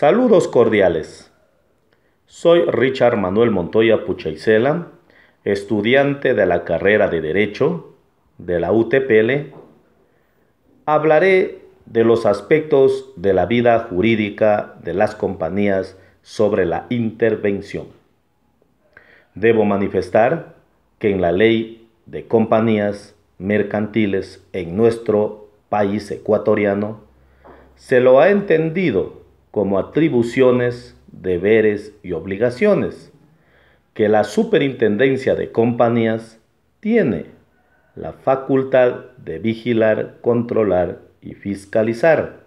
Saludos cordiales. Soy Richard Manuel Montoya Puchaisela, estudiante de la carrera de Derecho de la UTPL. Hablaré de los aspectos de la vida jurídica de las compañías sobre la intervención. Debo manifestar que en la ley de compañías mercantiles en nuestro país ecuatoriano se lo ha entendido como atribuciones, deberes y obligaciones que la superintendencia de compañías tiene la facultad de vigilar, controlar y fiscalizar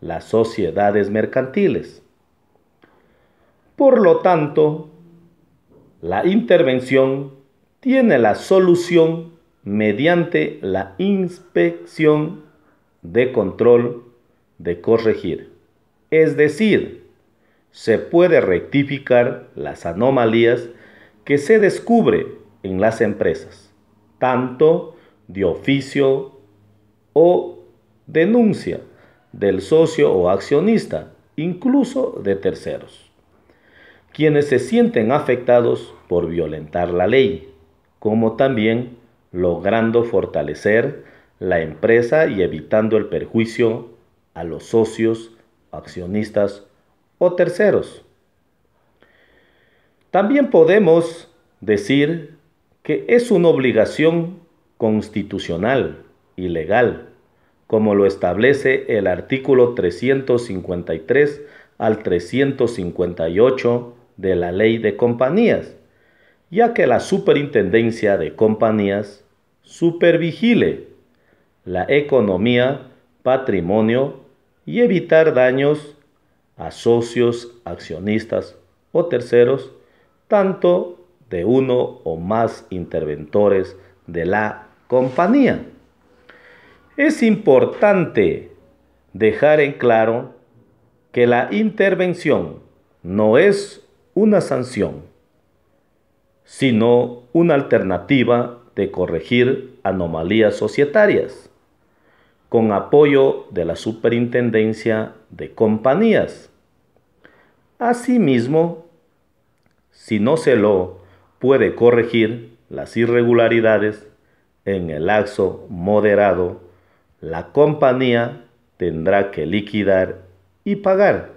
las sociedades mercantiles. Por lo tanto, la intervención tiene la solución mediante la inspección de control de corregir. Es decir, se puede rectificar las anomalías que se descubre en las empresas, tanto de oficio o denuncia del socio o accionista, incluso de terceros, quienes se sienten afectados por violentar la ley, como también logrando fortalecer la empresa y evitando el perjuicio a los socios accionistas o terceros. También podemos decir que es una obligación constitucional y legal, como lo establece el artículo 353 al 358 de la Ley de Compañías, ya que la Superintendencia de Compañías supervigile la economía, patrimonio y evitar daños a socios, accionistas o terceros, tanto de uno o más interventores de la compañía. Es importante dejar en claro que la intervención no es una sanción, sino una alternativa de corregir anomalías societarias con apoyo de la Superintendencia de Compañías. Asimismo, si no se lo puede corregir las irregularidades en el laxo moderado, la compañía tendrá que liquidar y pagar,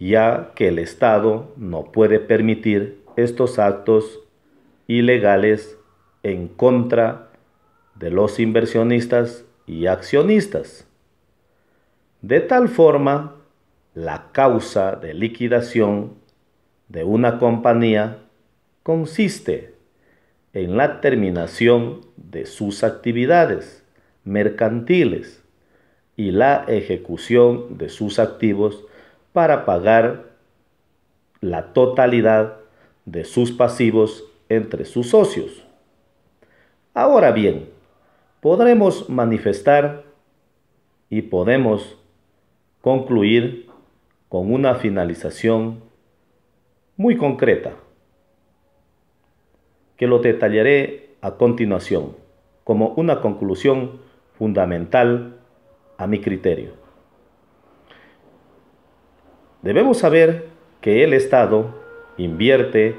ya que el Estado no puede permitir estos actos ilegales en contra de los inversionistas y accionistas. De tal forma, la causa de liquidación de una compañía consiste en la terminación de sus actividades mercantiles y la ejecución de sus activos para pagar la totalidad de sus pasivos entre sus socios. Ahora bien, podremos manifestar y podemos concluir con una finalización muy concreta, que lo detallaré a continuación como una conclusión fundamental a mi criterio. Debemos saber que el Estado invierte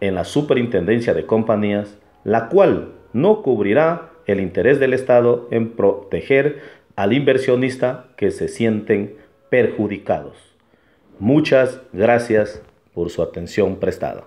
en la superintendencia de compañías, la cual no cubrirá el interés del Estado en proteger al inversionista que se sienten perjudicados. Muchas gracias por su atención prestada.